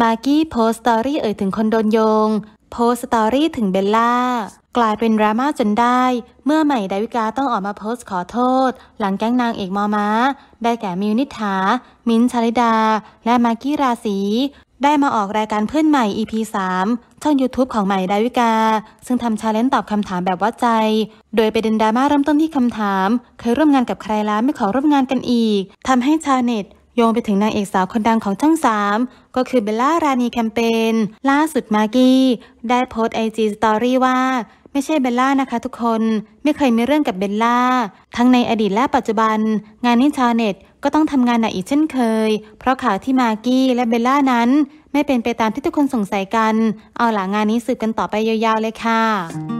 มาร์กี้โพสต์สตอรี่เอ่ยถึงคนโดนโยง โพสต์สตอรี่ถึงเบลล่า กลายเป็นดราม่าจนได้ เมื่อใหม่ดาวิกาต้องออกมาโพสต์ขอโทษ หลังแก๊งนางเอกมอม้า ได้แก่มิวนิษฐา มิ้นท์ชลิดา และมาร์กี้ราศีได้มาออกรายการเพื่อนใหม่ EP 3 ช่อง YouTube ของใหม่ดาวิกา ซึ่งทำ challenge ตอบคำถามแบบวัดใจ โดยประเด็นดราม่าเริ่มต้นที่คำถาม เคยร่วมงานกับใครแล้วไม่ขอร่วมงานกันอีกทำให้ชาวเน็ต โยงไปถึงนางเอกสาวคนดังของช่องสามก็คือเบลล่าราณีแคมเปนล่าสุดมาร์กี้ได้โพสต์ IG story ว่า ไม่ใช่เบลล่านะคะทุกคนไม่เคยมีเรื่องกับเบลล่า ทั้งในอดีตและปัจจุบัน งานนี้ชาวเน็ตก็ต้องทำงานหนักอีกเช่นเคย เพราะข่าวที่มาร์กี้และเบลล่านั้น ไม่เป็นไปตามที่ทุกคนสงสัยกัน เอาล่ะงานนี้สืบกันต่อไปยาวๆเลยค่ะ